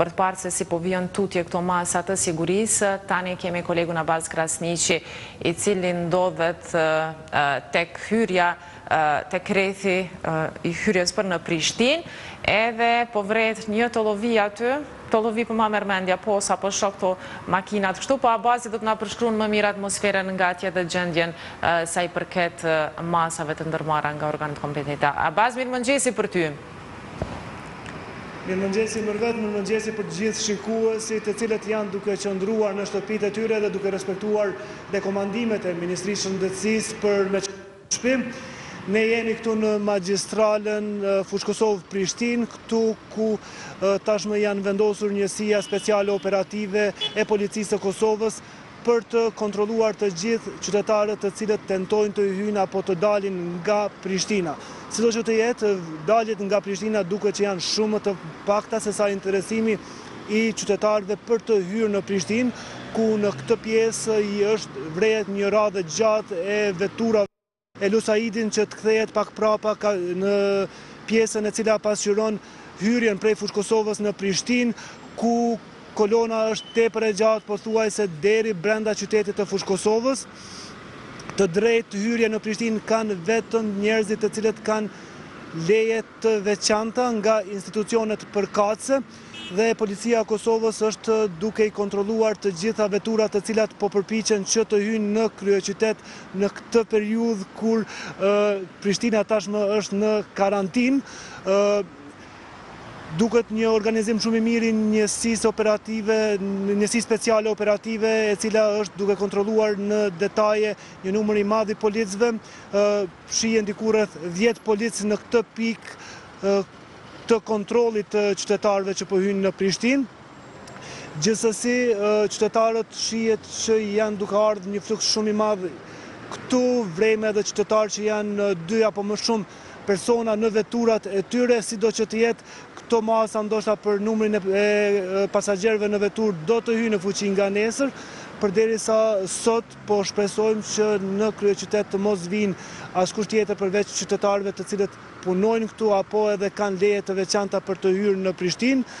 për të parë se si po vijon tutje këto masa të sigurisë. Tani kemi kolegun Abaz Krasniqi, i cili ndodhet tek hyrja, tek rrethi i hyrjes për në Prishtinë, edhe po vërej një tollovi aty, tollovi po ma merr mendja, po, sapo shoh këto makinat kështu, po Abazi do të na përshkruan më mirë atmosferën nga atje dhe gjendjen sa i përket masave të ndërmarra nga organet kompetente. Abaz, mirëmëngjesi për ty! Mirëmëngjesi Mërvet, mirëmëngjesi për të gjithë shikuesit të cilët janë duke qëndruar në shtëpitë e tyre dhe duke respektuar rekomandimet e Ministrisë Shëndetësisë për me ndejt n'shpi. Ne jemi këtu në magistralen Fushkosovë-Prishtinë, këtu ku tashmë janë vendosur njësia speciale operative e Policisë së Kosovës për të kontrolluar të gjithë qytetarët të cilët tentojnë të hyjnë apo të dalin nga Prishtina. Sido që të jetë, daljet nga Prishtina duket që janë shumë më të pakta se sa interesimi i qytetarëve për të hyrë në Prishtinë, ku në këtë pjesë i është vërehet një radhë e gjatë e veturave. E lus Saidin që të kthehet pak prapa në pjesën e cila pasqyron hyrjen prej Fushë-Kosovës në Prishtinë, ku kolona është tepër e gjatë pothuajse deri brenda qytetit të Fushë-Kosovës. Të drejtë hyrje në Prishtinë kanë vetëm njerëzit të cilët kanë leje të veçanta nga institucionet përkatëse. dhe Policia e Kosovës është duke i kontrolluar të gjitha veturat të cilat po përpiqen që të hyjnë në kryeqytet në këtë periudhë kur Prishtina tashmë është në karantinë. Duket një organizim shumë i mirë i njësisë operative, njësisë speciale operative, e cila është duke kontrolluar në detaje një numër i madh i policëve. Shihen diku rreth 10 policë në këtë pikë të kontrollit të qytetarëve që po hyjnë në Prishtinë. Gjithsesi, qytetarët shihet që janë duke ardhur një fluks shumë i madh këtu, vërejmë edhe qytetarë që janë dy apo më shumë persona në veturat e tyre, sido që të jetë, këto masa ndoshta për numrin e pasagjerëve në veturë do të hyjnë në fuqi nga nesër, përderisa sot po shpresojmë që në kryeqytet të mos vijnë askush tjetër përveç qytetarëve të cilët punojnë këtu apo edhe kanë leje të veçanta për të hyrë në Prishtinë.